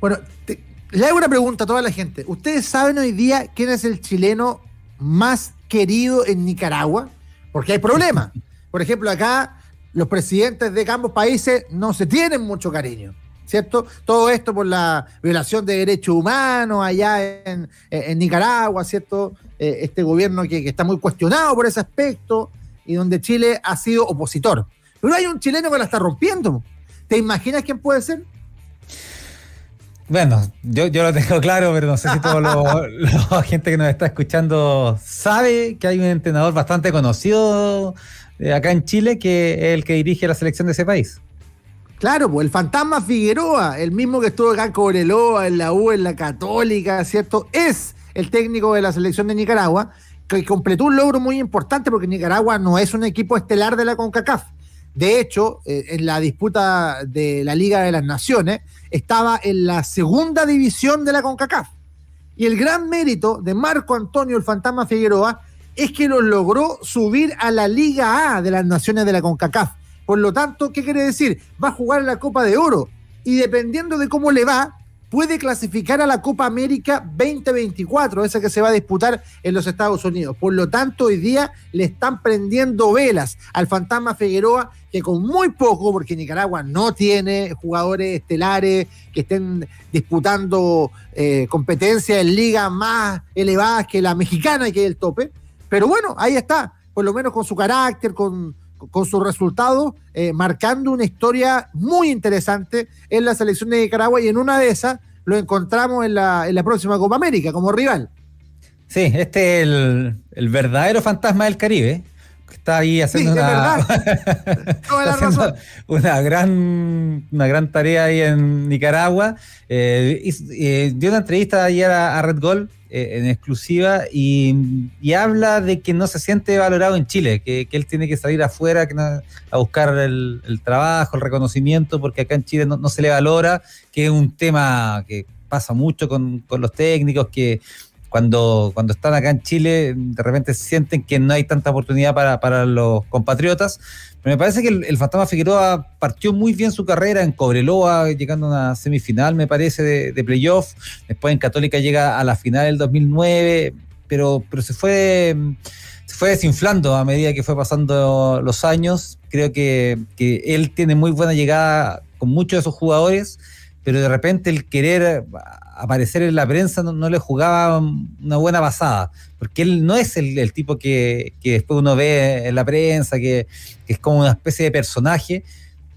Bueno, le hago una pregunta a toda la gente. ¿Ustedes saben hoy día quién es el chileno más querido en Nicaragua? Porque hay problemas. Por ejemplo, acá los presidentes de ambos países no se tienen mucho cariño. ¿cierto? Todo esto por la violación de derechos humanos allá en, Nicaragua, ¿cierto? Eh, este gobierno que, está muy cuestionado por ese aspecto y donde Chile ha sido opositor. Pero hay un chileno que la está rompiendo. ¿Te imaginas quién puede ser? Bueno, yo, yo lo tengo claro, pero no sé si toda la gente que nos está escuchando sabe que hay un entrenador bastante conocido eh, acá en Chile que es el que dirige la selección de ese país. Claro, pues el fantasma Figueroa, el mismo que estuvo acá en Cobreloa, en la U, en la Católica, ¿cierto? Es el técnico de la selección de Nicaragua, que completó un logro muy importante porque Nicaragua no es un equipo estelar de la CONCACAF. De hecho, eh, en la disputa de la Liga de las Naciones, estaba en la segunda división de la CONCACAF. Y el gran mérito de Marco Antonio, el fantasma Figueroa, es que lo logró subir a la Liga A de las Naciones de la CONCACAF por lo tanto, ¿qué quiere decir? Va a jugar la Copa de Oro y dependiendo de cómo le va, puede clasificar a la Copa América 2024, esa que se va a disputar en los Estados Unidos. Por lo tanto, hoy día le están prendiendo velas al fantasma Figueroa, que con muy poco, porque Nicaragua no tiene jugadores estelares que estén disputando eh, competencias en ligas más elevadas que la mexicana, que es el tope. Pero bueno, ahí está, por lo menos con su carácter, con, con sus resultados, eh, marcando una historia muy interesante en la selección de Nicaragua y en una de esas lo encontramos en la, en la próxima Copa América como rival. Sí, este es el, verdadero fantasma del Caribe está ahí haciendo, una, una, gran una gran tarea ahí en Nicaragua. Eh, eh, dio una entrevista ayer a, a Red Gold eh, en exclusiva y, habla de que no se siente valorado en Chile, que, él tiene que salir afuera a buscar el, trabajo, el reconocimiento, porque acá en Chile no, se le valora, que es un tema que pasa mucho con, los técnicos, que cuando, cuando están acá en Chile de repente sienten que no hay tanta oportunidad para, para los compatriotas, me parece que el, Fantasma Figueroa partió muy bien su carrera en Cobreloa, llegando a una semifinal, me parece, de, playoff. Después en Católica llega a la final del 2009, pero, pero se fue se fue desinflando a medida que fue pasando los años. Creo que, que él tiene muy buena llegada con muchos de esos jugadores, pero de repente el querer aparecer en la prensa no, le jugaba una buena pasada, porque él no es el, tipo que, después uno ve en la prensa, que, es como una especie de personaje,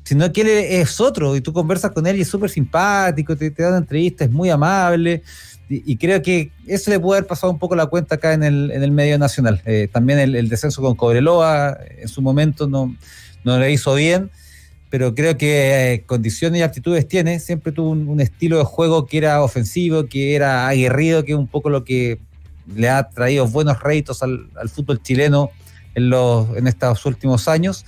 sino que él es otro, y tú conversas con él y es súper simpático, te, da una entrevista, es muy amable, y, creo que eso le puede haber pasado un poco la cuenta acá en el, en el medio nacional. Eh, también el, descenso con Cobreloa en su momento no, no le hizo bien pero creo que eh, condiciones y aptitudes tiene. Siempre tuvo un, estilo de juego que era ofensivo, que era aguerrido, que es un poco lo que le ha traído buenos réditos al, fútbol chileno en, los, en estos últimos años.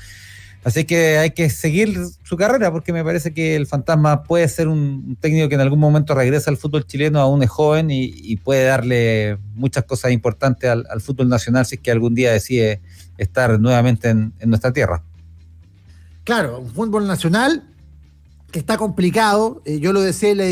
Así que hay que seguir su carrera porque me parece que el fantasma puede ser un, técnico que en algún momento regresa al fútbol chileno, aún es joven y, puede darle muchas cosas importantes al, fútbol nacional si es que algún día decide estar nuevamente en nuestra tierra claro, un fútbol nacional que está complicado. Eh, yo lo decía